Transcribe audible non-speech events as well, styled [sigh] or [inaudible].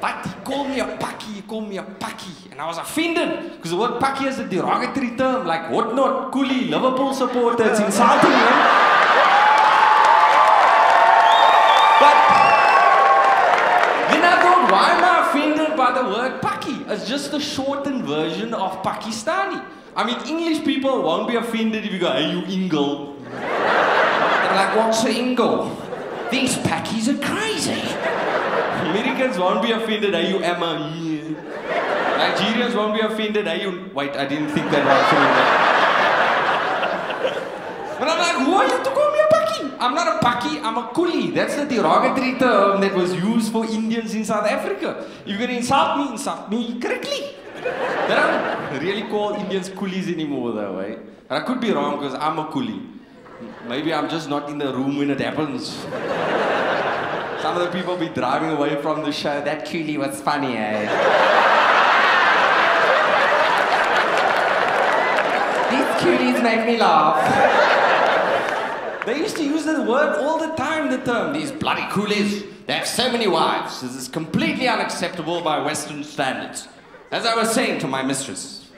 But he called me a paki, he called me a paki. And I was offended because the word paki is a derogatory term, like what not, coolie, Liverpool supporter, it's [laughs] insulting him. But then I thought, why am I offended by the word paki? It's just a shortened version of Pakistani. I mean, English people won't be offended if you go, hey, you Ingle. [laughs] They're like, what's an Ingle? These Pakis are crazy. Won't be offended, are you Emma. Nigerians won't be offended, hey, you. Wait, I didn't think that right through. But I'm like, who are you to call me a Paki? I'm not a Paki, I'm a Coolie. That's the derogatory term that was used for Indians in South Africa. If you're gonna insult me, insult me correctly. They don't really call Indians coolies anymore, though, eh? And I could be wrong because I'm a coolie. Maybe I'm just not in the room when it happens. Some of the people be driving away from the show. That coolie was funny, eh? These coolies make me laugh. They used to use that word all the time, the term. These bloody coolies. They have so many wives. This is completely unacceptable by Western standards. As I was saying to my mistress.